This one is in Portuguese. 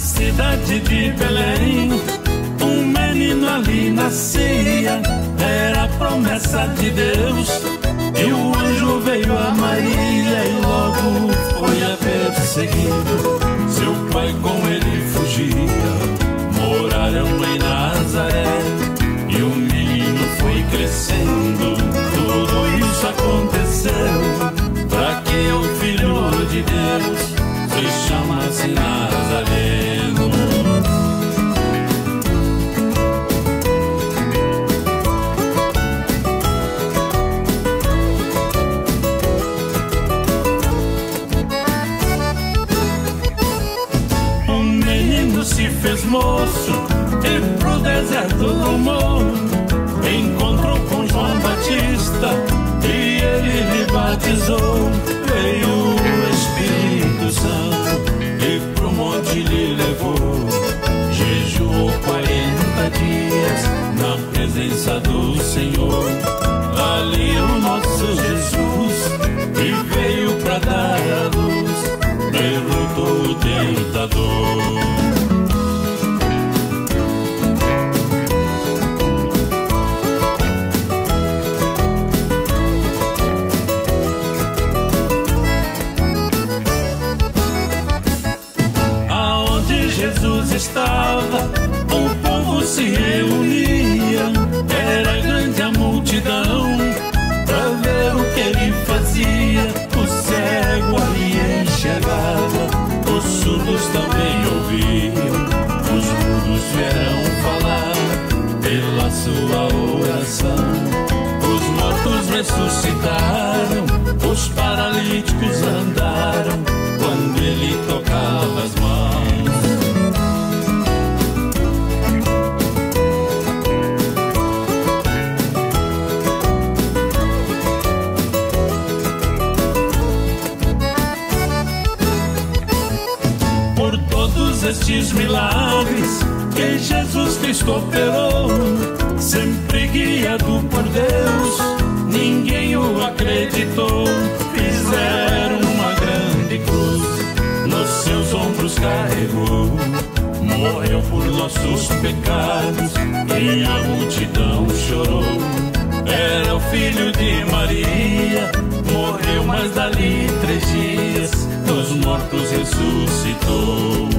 cidade de Belém, um menino ali nascia, era promessa de Deus. Se fez moço e pro deserto rumou. Estava, o povo se reunia. Era grande a multidão para ver o que ele fazia. O cego ali enxergava, os surdos também ouviam. Os mudos vieram falar pela sua oração. Os mortos ressuscitaram, os paralíticos estes milagres que Jesus Cristo operou, sempre guiado por Deus, ninguém o acreditou. Fizeram uma grande cruz, nos seus ombros carregou. Morreu por nossos pecados e a multidão chorou. Era o filho de Maria, morreu, mas dali três dias dos mortos ressuscitou.